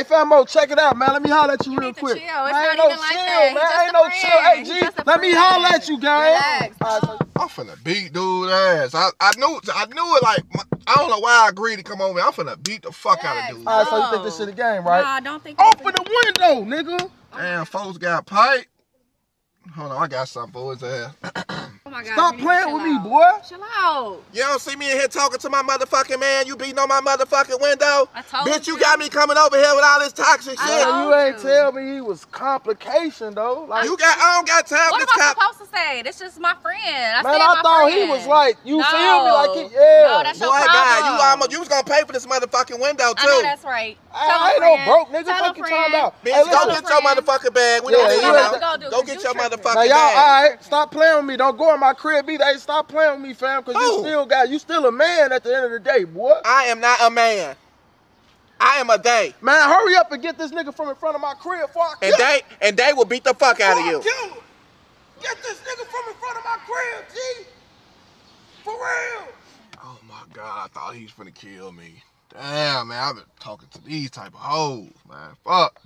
Hey, Famo, check it out, man. Let me holler at you, You real need to quick. chill. It's Man, not ain't no even like chill, that. He man. just Ain't no friend. chill. Hey, G, let me friend. holler at you, gang. Relax, All right, so- I'm finna beat dude ass. I, I knew I knew it like I don't know why I agreed to come over. I'm finna beat the fuck out of dude. All right, so you think this shit a game, right? Nah, I don't think Open the window, nigga. Damn, folks got pipe. Hold on, I got something for his ass. My God, Stop you need to playing chill with me, boy. Chill out. You don't see me in here talking to my motherfucking man. You beating on my motherfucking window. I told Bitch, you you. got me coming over here with all this toxic I shit. told you ain't you. tell me he was complication though. Like, You got I don't got time What for am this I cop. supposed to say? This just my friend. I man, said I my thought he was like, you no. feel me? Like, he, yeah. No, that's Boy, your problem. God, you you was gonna pay for this motherfucking window too. I know that's right. I, Tell I a ain't no broke nigga. Tell a Fuck you friend. talking about. Bitch, Hey, go get your motherfucking bag. We Yeah, don't you need ain't- that. Go do, Go 'cause get you your tripping. motherfucking Now y'all, all bag. right, stop playing with me. Don't go in my crib either. Hey, stop playing with me, fam, because you still got, you still a man at the end of the day, boy. I am not a man. I am a they. Man, hurry up and get this nigga from in front of my crib before I kill And they and they will beat the fuck out of you. kill. Get this nigga from in front of my crib, G. For real. Oh my god, I thought he was finna kill me. Damn, man, I've been talking to these type of hoes, man. Fuck.